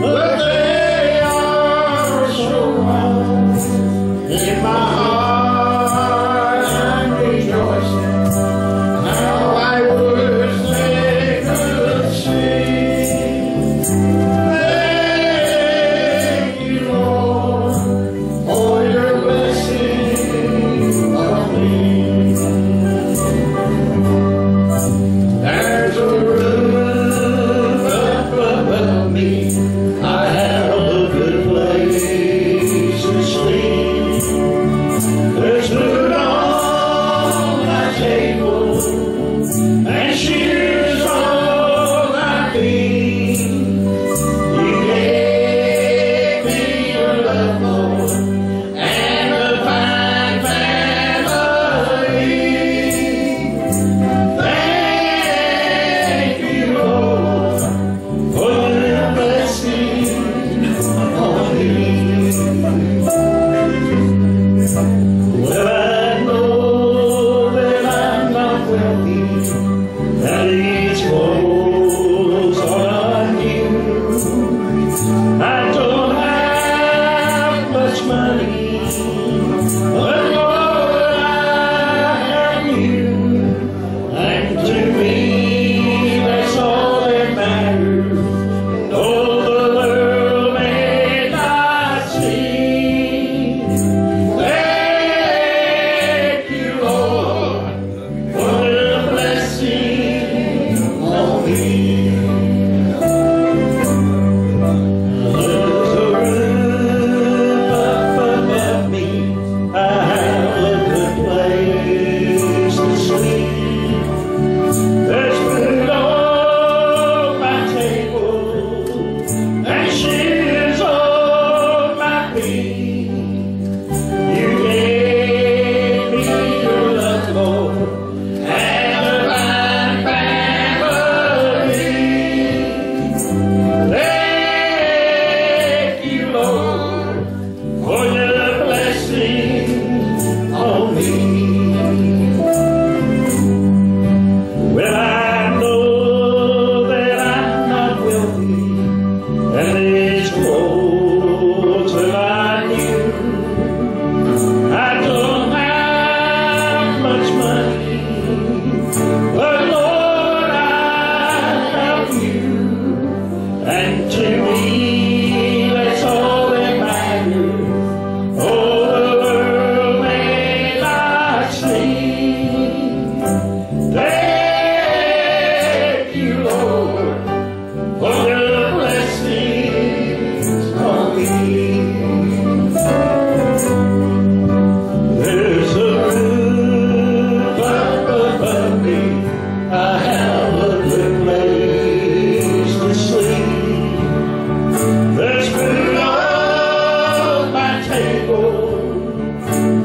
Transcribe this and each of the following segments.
but they are sure in my heart.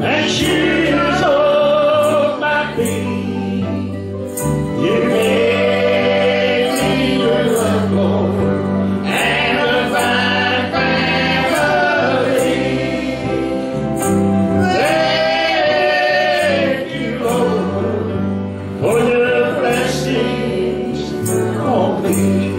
and she's on my feet. You made me your uncle and a fine. Thank you, Lord, for your blessings on me.